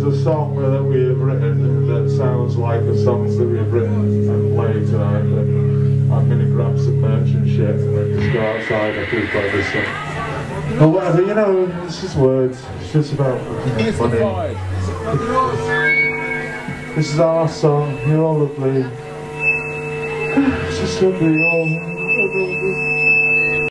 Is a song that we have written that sounds like the songs that we've written and played tonight. But I'm going to grab some merchant shit and then just go outside and play this song. Or whatever, you know, it's just words. It's just about funny. This is our song. You're all lovely. It's just lovely. All